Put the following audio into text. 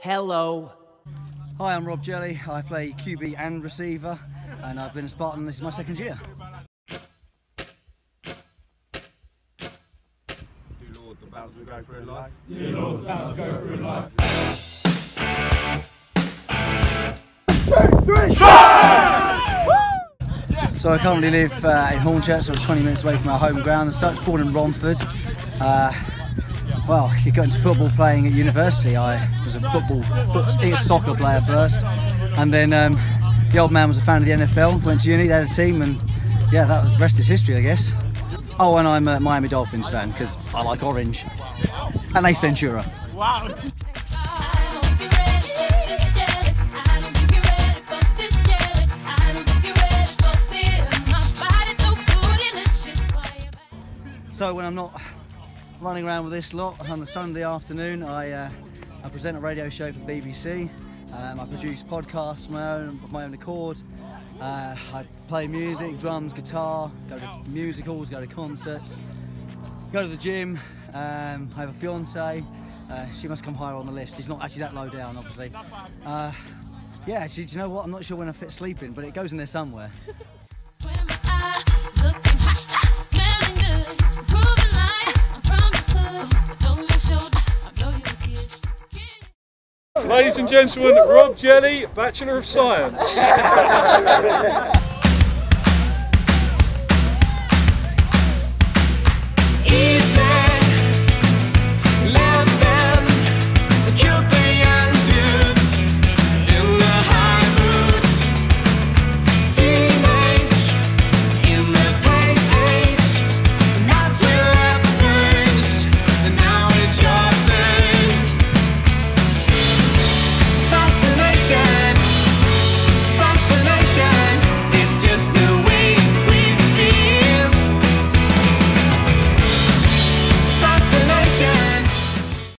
Hello. Hi, I'm Rob Jelly. I play QB and receiver, and I've been a Spartan. This is my second year. Do Lord the battles we go through in life. So I currently live uh, in Hornchurch, sort of 20 minutes away from our home ground and such. Born in Romford. Uh, well, you got into football playing at university. I was a football, foot, soccer player first, and then um, the old man was a fan of the NFL. Went to uni, they had a team, and yeah, that was the rest is history, I guess. Oh, and I'm a Miami Dolphins fan because I like orange and Ace Ventura. Wow. So when I'm not running around with this lot on a Sunday afternoon, I, uh, I present a radio show for BBC. Um, I produce podcasts my own, of my own accord. Uh, I play music, drums, guitar, go to musicals, go to concerts, go to the gym. Um, I have a fiance. Uh, she must come higher on the list. She's not actually that low down, obviously. Uh, yeah, actually, do you know what? I'm not sure when I fit sleeping, but it goes in there somewhere. Ladies and gentlemen, Rob Jelly, Bachelor of Science.